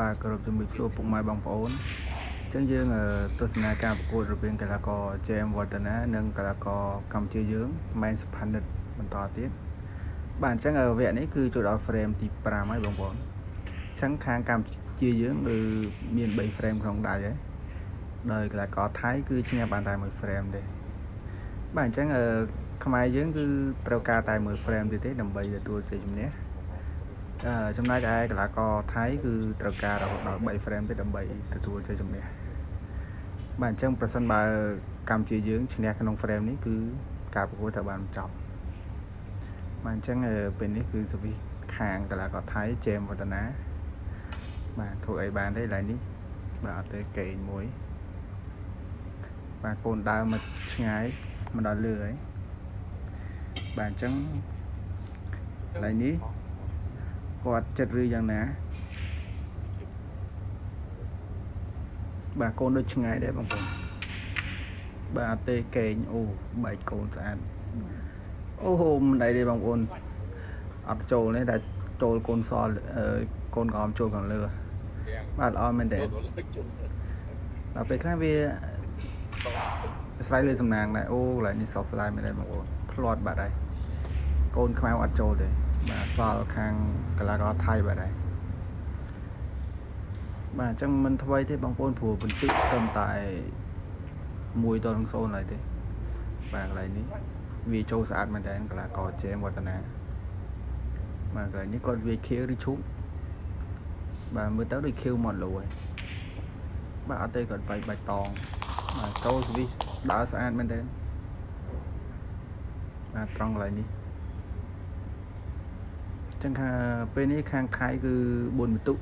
បាទគោរពជំរាបសួរពុកម៉ែបងប្អូនអញ្ចឹងយើងទស្សនាការប្រកួតរវាងកីឡាករ JM វឌ្ឍនានិងកីឡាករកម្ពុជាយើងម៉ែនសុផានិតបន្តទៀតបាទអញ្ចឹងវគ្គនេះគឺចូលដល់ frame ទី5ហើយបងប្អូនអញ្ចឹងខាងកម្ពុជាយើងគឺមាន3 frame ក្នុងដៃហើយដោយកីឡាករថៃគឺឈ្នះបានតែ1 frame ទេបាទអញ្ចឹងខ្មែរយើងគឺត្រូវការតែ1 frame ទៀតទេដើម្បីទទួលជ័យជំនះ ចំណែកឯកីឡាករថៃគឺត្រូវការរហូតដល់3 frame ទេដើម្បីទទួលជ័យជំនះបាទអញ្ចឹងប្រសិនបើកម្ពុជាយើងឈ្នះក្នុង frame នេះគឺការប្រកួតត្រូវបានបញ្ចប់បាទអញ្ចឹងពេលនេះគឺសវិសខាងកីឡាករថៃជេមវឌ្ឍនាបាទធ្វើអីបានទេឡើយនេះបាទអត់ទេកេងមួយបាទកូនដើរមកឆ្ងាយមកដល់លើហើយបាទអញ្ចឹងឡើយនេះ គាត់ចិត្តឬយ៉ាងណាបាទកូនដូចឆ្ងាយដែរបងប្អូនបាទអត់ទេកេងអូបែកកូនស្អាតអូហូមិនដៃទេបងប្អូនអត់ចូលទេតែចូលកូនសកូនក្រោមចូលខាងលើបាទល្អមែនទេដល់ពេលខ្លះវាស្រ័យលើសំណាងដែរអូកន្លែងនេះសោកស្ដាយមែនទេបងប្អូនផ្្លាត់បាត់ហើយកូនខ្មៅអត់ចូលទេ បាទសល់ខាងកីឡាករថៃបាទដែរបាទអញ្ចឹងមិនថ្មីទេបងប្អូនព្រោះបន្តិចត្រឹមតែ1ដល់0ឡើយទេបាទកន្លែងនេះវាចូលស្អាតមែនតើកីឡាករជេមវឌ្ឍនាបាទកន្លែងនេះគាត់វាខៀវឬឈូកបាទមើលទៅដូចខៀវមកលូហើយបាទអត់ទេគាត់បែកបាច់តងបាទចូលសវិសដើរស្អាតមែនតើបាទត្រង់កន្លែងនេះ ចឹងថាពេលនេះខាងថៃគឺ4បន្ទុក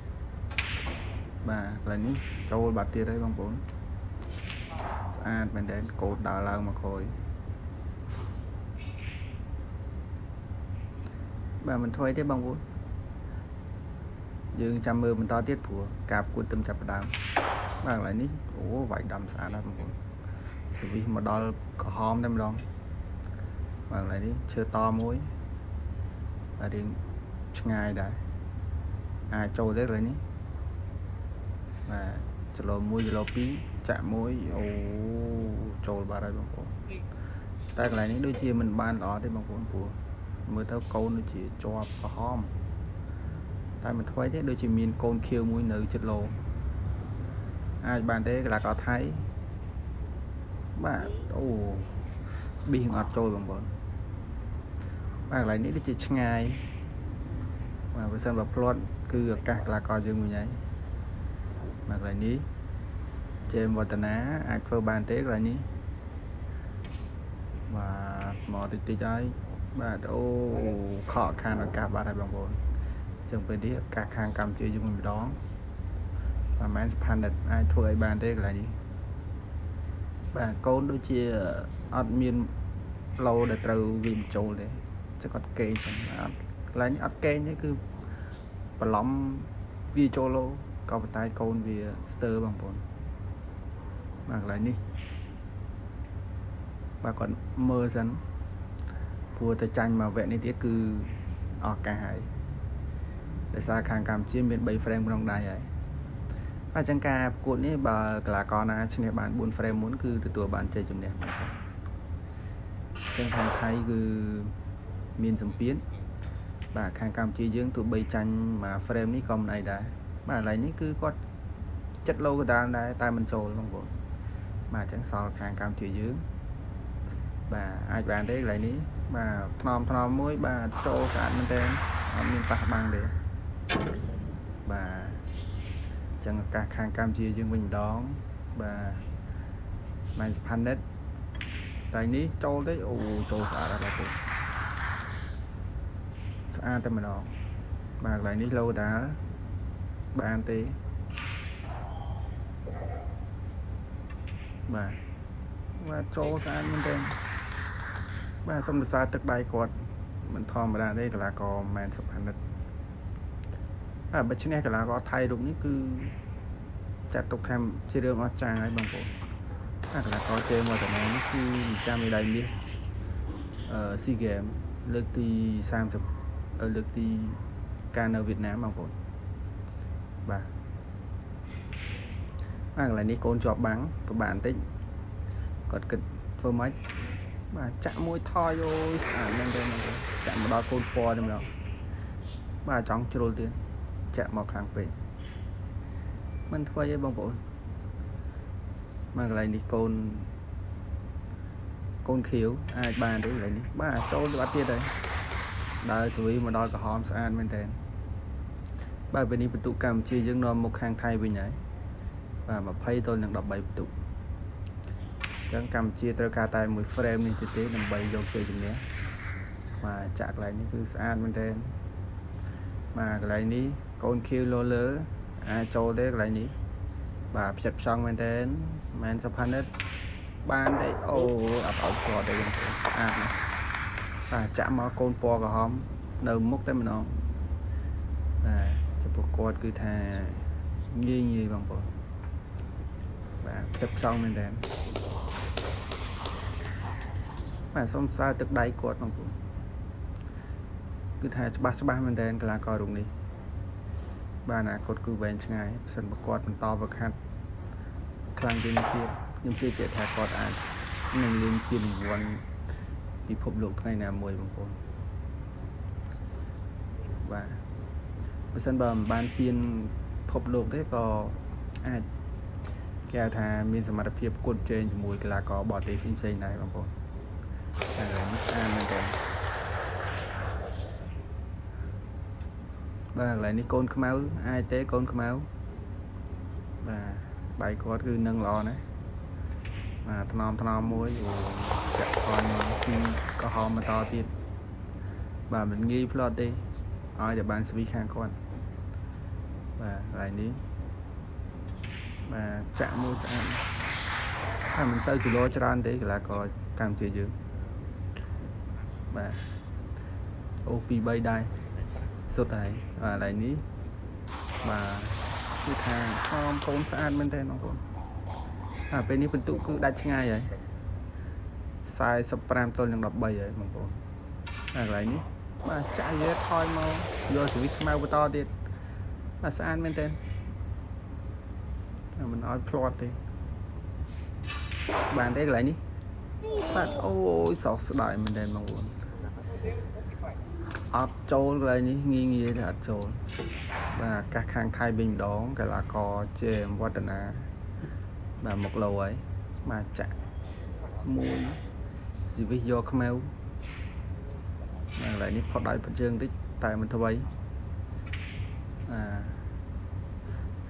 បាទកន្លែងនេះចូលបាត់ទៀតហើយបងប្អូនស្អាតមែនតើកូដដើរឡើងមកក្រោយបាទមិនថ្មីទេបងប្អូនយើងចាំមើលបន្តទៀតព្រោះការប្រកួតទឹមចាប់ផ្ដើមបាទកន្លែងនេះអូវាយដំស្អាតណាស់បងប្អូនសវិសមកដល់ក្រហមតែម្ដងបាទកន្លែងនេះឈើតមួយបាទរៀង ឆ្ងាយដែរអាចចូលទេកន្លែងនេះបាទចលោ1ចលោ2ចាក់1អូចូលបាត់ហើយបងប្អូនតែកន្លែងនេះដូចជាមិនបានល្អទេបងប្អូនព្រោះមើលទៅកូនដូចជាជាប់ក្រហមតែមិនថ្មីទេដូចជាមានកូនខៀវមួយនៅចិត្តលោអាចបានទេកីឡាករថៃបាទអូប៊ីងអត់ចូលបងប្អូនបាទកន្លែងនេះដូចជាឆ្ងាយ បាទបើសិនបើផ្្លាត់គឺឱកាសកីឡាករយើងមួយហើយបាទកន្លែងនេះជេមវឌ្ឍនាអាចធ្វើបានទេកន្លែងនេះបាទមកតិចតិចហើយបាទអូខកខានឱកាសបាត់ហើយបងប្អូនចឹងពេលនេះឱកាសខាងកម្ពុជាយើងម្ដងប្រហែលស្ផានិតអាចធ្វើឲ្យបានទេកន្លែងនេះបាទកូនដូចជាអត់មានឡូដែលត្រូវវិញចូលទេចឹងគាត់កេងចឹងអត់ កន្លែងអត់កេងទេគឺបន្លំវាចូលឡូក៏ប៉ុន្តែកូនវាស្ទើបងប្អូនបាទកន្លែងនេះបាទគាត់មើលសិនព្រោះតែចាញ់មកវគ្គនេះទៀតគឺឱកាសហើយដោយសារខាងកម្ពុជាមាន3 frame ក្នុងដៃហើយបាទចឹងការប្រកួតនេះបើកីឡាករណាឈ្នះបាន4 frame មុនគឺទទួលបានជ័យជំនះបាទចឹងខាងថៃគឺមានសម្ពាធ បាទខាងកម្ពុជាយើងទោះបីចាញ់មក frame នេះក៏មិនអីដែរបាទកន្លែងនេះគឺគាត់ចិត្តលោកដាលដែរតែមិនចូលបងប្អូនបាទអញ្ចឹងសល់ខាងកម្ពុជាយើងបាទអាចបានទេកន្លែងនេះបាទថ្នមថ្នមមួយ បាទចូលស្អាតមែនទែនអត់មានប៉ះបាំងទេបាទអញ្ចឹងឱកាសខាងកម្ពុជាយើងវិញម្ដងបាទម៉ែនផានិតតែនេះចូលទេអូចូលស្អាតហើយបងប្អូន ស្អាតតែម្ដងបាទកន្លែងនេះឡូដាលបានទេបាទបាទចូលស្អាតមែនទេបាទសូមសរសើរទឹកដៃគាត់មិនធម្មតាទេកីឡាករមែនសុផានិតបាទបើឈ្នះកីឡាករថៃរូបនេះគឺចាត់ទុកថាជារឿងអស្ចារ្យហើយបងប្អូនអាកីឡាករជើងមកតំណនេះគឺចាំមេដាយមាសអឺស៊ីហ្គេមលើកទី30 លើកទីការនៅវៀតណាមបងប្អូនបាទបាទកន្លែងនេះកូនជាប់បាំងប្រហែលបន្តិចគាត់គិតធ្វើម៉េចបាទចាក់មួយថយអូយស្អាតមែនទេចាក់មកដល់កូនពណ៌ទេម្ដងបាទចង់ជ្រុលទៀតចាក់មកខាងពេកមិនធ្វើអីបងប្អូនមកកន្លែងនេះកូនកូនខៀវអាចបានទេកន្លែងនេះបាទចូលទៅអត់ទៀតហើយ ដើរស្វីមកដល់ក្រហមស្អាតមែនតើបាទពេលនេះបន្ទុកកម្ពុជាយើងនាំមកខាងថៃវិញហើយបាទ20ទល់នឹង13បន្ទុកអញ្ចឹងកម្ពុជាត្រូវការតែមួយ frame នេះទេដើម្បីយកជ័យជំនះបាទចាក់កន្លែងនេះគឺស្អាតមែនតើបាទកន្លែងនេះកូនខៀវលោលើអាចចូលទេកន្លែងនេះបាទផ្ចិតផ្សងមែនតើមែនសុផានិតបានទេអូអត់អត់គាត់ទេស្អាតណាស់ បាទចាក់មកកូនពណ៌ក្រហមនៅមុខតែម្ដងបាទចំពោះគាត់គឺថាងាយងាយបងប្អូនបាទផ្ចិតផ្សងមែនតើបាទសុំសើទឹកដៃគាត់បងប្អូនគឺថាច្បាស់ច្បាស់មែនតើកីឡាកររូបនេះបាទអនាគតគឺវែងឆ្ងាយបើសិនបើគាត់បន្តវឹកហាត់ខ្លាំងជាងនេះទៀតខ្ញុំជឿជាក់ថាគាត់អាចនឹងលេងជារង្វាន់ ពិភពលោកថ្ងៃណាមួយបងប្អូនបាទបើសិនបើមិនបានពៀនពិភពលោកទេក៏អាចគេហៅថាមានសមត្ថភាពគុតជែងជាមួយកីឡាករបរទេសផ្សេងៗដែរបងប្អូនតែនេះស្អាតមែនទែនបាទកន្លែងនេះកូនខ្មៅអាចទេកូនខ្មៅបាទដៃគាត់គឺនឹងល្អណាស់បាទថ្នមថ្នមមួយ ចាក់គាត់មកពីក្រហមបន្តទៀតបាទមិនងាយផ្លត់ទេឲ្យតែបានស្វីខាងគាត់បាទកន្លែងនេះបាទចាក់មួយស្អាតតែមិនទៅគីឡូច្រើនទេកីឡាករកម្ពុជាយើងបាទអូ2 3ដែរសុទ្ធហើយបាទកន្លែងនេះបាទគឺថាខំកូនស្អាតមែនទេបងប្អូនអាពេលនេះបន្ទុកគឺដាច់ឆ្ងាយហើយ 45ទល់នឹង13ហើយបងប្អូនអាកន្លែងនេះបាទចាក់យើថយមកយកសវិសខ្មៅបន្តទៀតបាទស្អាតមែនទេមិនឲ្យភ្លាត់ទេបានទេកន្លែងនេះបាទអូយសោកស្ដាយមែនទេបងប្អូនអត់ចូលកន្លែងនេះងាយងាយទេអត់ចូលបាទអាកាសខាងថៃវិញម្ដងកីឡាករជេមវឌ្ឍនាបាទមកលោហើយបាទចាក់មួយ ជីវិតយកខ្មៅបាទកន្លែងនេះផុតដៃផុតជើងតិចតែមិនថ្មីអា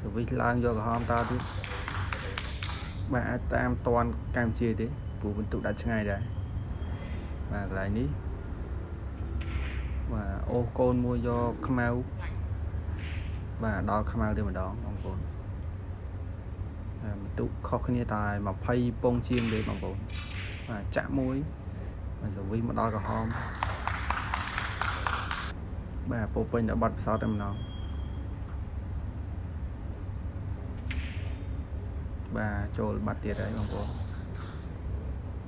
សវិសឡើងយកក្រហមតទៀតបាទអាចតាមតាន់កម្ពុជាទេព្រោះបន្ទុកដាច់ឆ្ងាយដែរបាទកន្លែងនេះបាទអូសកូនមួយយកខ្មៅបាទដល់ខ្មៅទៅម្ដងបងប្អូនបន្ទុកខុសគ្នាតែ20ពងជាងទេបងប្អូនបាទចាក់មួយ បាទសវិសមកដល់ក្រហមបាទពោពេញដល់បាត់ផ្សោតតែម្ដងបាទចូលបាត់ទៀតហើយបងប្អូន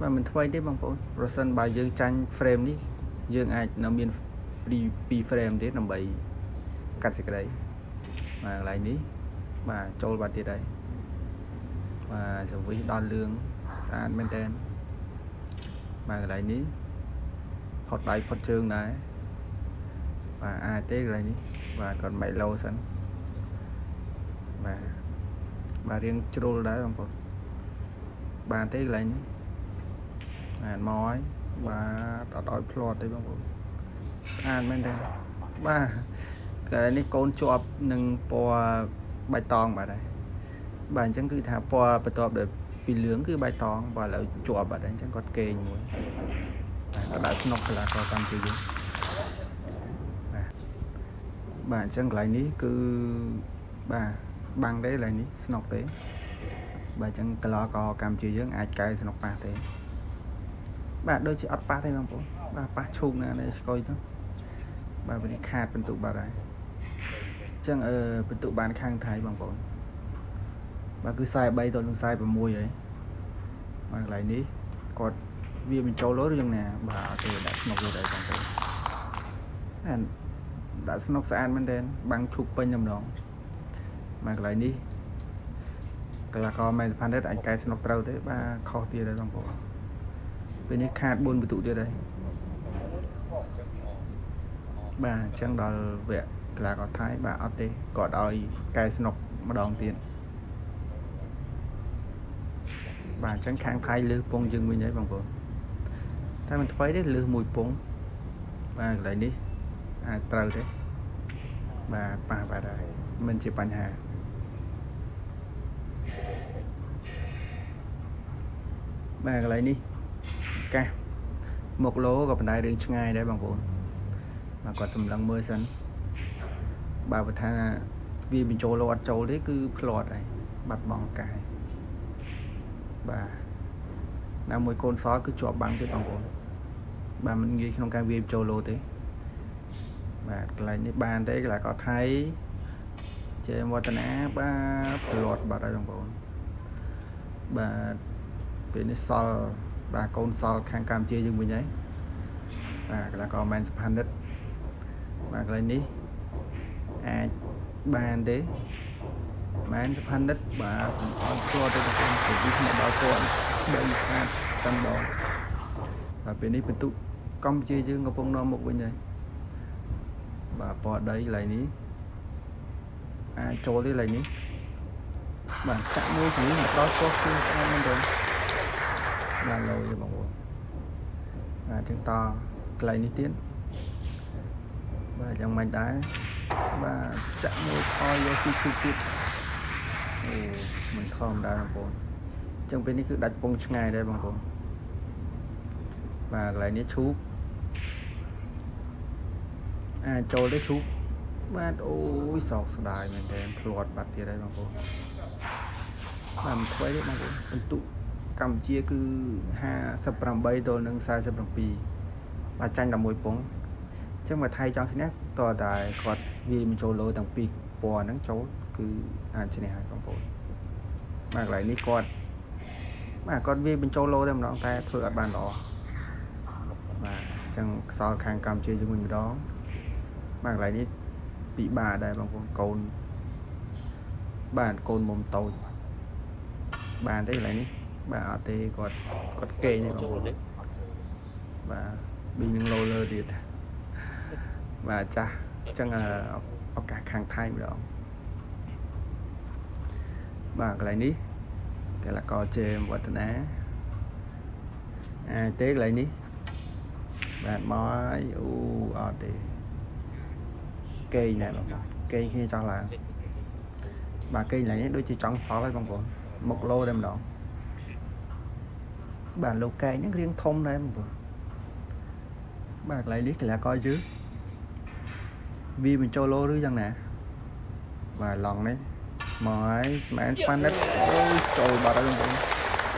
បាទមិនថ្មីទេបងប្អូនប្រសិនបើយើងចាញ់ frame នេះយើងអាចនៅមាន2 frame ទៀតដើម្បីកាត់សេចក្តីបាទកន្លែងនេះបាទចូលបាត់ទៀតហើយបាទសវិសដល់លឿងស្អាតមែនតើ បាទកន្លែងនេះផុតដៃផុតជើងដែរបាទអាចទេកន្លែងនេះបាទគាត់មិនឡូសិនបាទបាទរៀងជ្រុលដែរបងប្អូនបានទេកន្លែងនេះបានមកហើយបាទអត់ឲ្យភ្លាត់ទេបងប្អូនស្អាតមែនទេបាទកន្លែងនេះកូនជាប់នឹងពណ៌បៃតងបាទដែរបាទអញ្ចឹងគឺថាពណ៌បន្ទាប់ដោយ ពីលឿងគឺបៃតងបាទឥឡូវជាប់បាទអញ្ចឹងគាត់កេងមួយបាទដាក់ស្នុកកន្លះកកម្ពុជាយើងបាទបាទអញ្ចឹងកន្លែងនេះគឺបាទបាំងទេកន្លែងនេះស្នុកទេបាទអញ្ចឹងកន្លកកម្ពុជាយើងអាចកែស្នុកប៉ះទេបាទដូចជាអត់ប៉ះទេបងប្អូនបាទប៉ះឈូកណានេះស្គយទៅបាទវាខាតបន្ទុកបាត់ហើយអញ្ចឹងអឺបន្ទុកបានខាងថៃបងប្អូនបាទគឺ43ទល់នឹង46ហើយ បាទកន្លែងនេះគាត់វាបញ្ចូលលោរឿងណាបាទអត់ទេដាក់ស្នុកវាដែរបងប្អូនអានដាក់ស្នុកស្អាតមែនទែនបាំងឈូកពេញតែម្ដងមកកន្លែងនេះកីឡាករមែនសុផានិតអាចកែស្នុកត្រូវទេបាទខុសទៀតហើយបងប្អូនពេលនេះខាត4ពិន្ទុទៀតហើយបាទអញ្ចឹងដល់វគ្គកីឡាករថៃបាទអត់ទេគាត់ឲ្យកែស្នុកម្ដងទៀត បាទអញ្ចឹងខាងថៃលើសពងយើងវិញហើយបងប្អូនតែមិនថ្មីទេលើសមួយពងបាទកន្លែងនេះអាចត្រូវទេបាទប៉ះបាទហើយមិនជាបញ្ហាបាទកន្លែងនេះកាសមុខលោក៏បណ្ដាយរឿងឆ្ងាយដែរបងប្អូនបាទគាត់សម្លឹងមើលសិនបើបើថាវាបញ្ចូលលោអត់ចូលទេគឺផ្្លាត់ហើយបាត់បង់កាស បាទណាមួយកូនសល់គឺជាប់បាំងទៀតបងប្អូនបាទមិនងាយក្នុងការវាបញ្ចូលលោទេបាទកន្លែងនេះបានទេកន្លែងកោថៃជេមវឌ្ឍនាបាទផ្្លាត់បាត់ហើយបងប្អូនបាទពេលនេះសល់បាទកូនសល់ខាងកម្ពុជាយើងវិញហើយបាទកន្លែងក៏មែនសុផានិតបាទកន្លែងនេះអាចបានទេ មែនសុផានិតបាទអត់ស្គាល់ទៅទៅពីពីមកដល់គាត់បីខាតតាមដងបាទពេលនេះបន្ទុកកម្ពុជាយើងកំពុងនាំមុខវិញហើយបាទពណ៌ដីកន្លែងនេះអាចចូលទេកន្លែងនេះបាទចាក់មួយជំនាញមកដល់ចុះគឺស្អាតមែនទេបានលោទេបងប្អូនបាទចឹងតកន្លែងនេះទៀតបាទយ៉ាងម៉េចដែរបាទចាក់មួយខលយកទីគឺទៀតអូ មិនធម្មតាបងប្អូនចឹងពេលនេះគឺដាច់ពងឆ្ងាយដែរបងប្អូនបាទកន្លែងនេះឈូកអាចចូលទេឈូកបាទអូយសោកស្ដាយមែនទែនភ្លាត់បាត់ទៀតហើយបងប្អូនបាទមិនធ្វើទេបងប្អូនបន្ទុកកម្ពុជាគឺ58ទល់នឹង47បាទចាញ់11ពងអញ្ចឹងមកថៃចង់ឈ្នះតើតែគាត់វាបញ្ចូលលោទាំងពីរពណ៌ហ្នឹងចូល គឺអាចឈ្នះហើយបងប្អូនបាទកន្លែងនេះគាត់បាទគាត់វាបញ្ចូលលោតែម្ដងតែធ្វើអត់បានល្អបាទអញ្ចឹងខ្សោយខាងកម្ពុជាជាមួយម្ដងបាទកន្លែងនេះពិបាកដែរបងប្អូនកូនបាទកូនមុំតូចបានទេកន្លែងនេះបាទអត់ទេគាត់គាត់កេងទេបងប្អូនបាទប៊ីនឹងលោលើទៀតបាទចាស់អញ្ចឹងឱកាសខាងថៃម្ដង បាទកន្លែងនេះកីឡាករជេមវឌ្ឍនាអាចទេកន្លែងនេះបាទមកហើយអូអត់ទេកេងណែបងប្អូនកេងគ្នាចង់ឡើងបាទកេងឡើងនេះដូចជាចង់សល់ហើយបងប្អូនមុខលោតែម្ដងបាទលោកកែងហ្នឹងរៀងធំដែរបងប្អូនបាទកន្លែងនេះកីឡាករយើងវាបញ្ចូលលោឬយ៉ាងណាបាទឡង់នេះ មកហើយមែនប៉ានិតអូយចូលបាត់ហើយបងប្អូន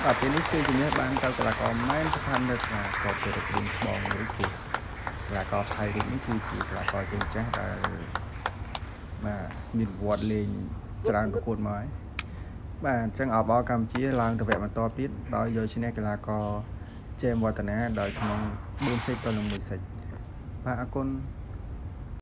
បាទពេលនេះគឺជំនះបានទៅកីឡាករមែនប៉ានិតបាទគាត់ទៅរៀនបងឬគូកីឡាករថៃនេះគឺជាកីឡាករជើងចាស់ដែលបាទមានវត្តលេងច្រើនប្រកួតមកហើយបាទអញ្ចឹងអបអរកម្ពុជាឡើងទៅវគ្គបន្តទៀតដោយយកឈ្នះកីឡាករជេមវឌ្ឍនាដោយក្នុង4សេតទៅនឹង1សេតបាទអរគុណ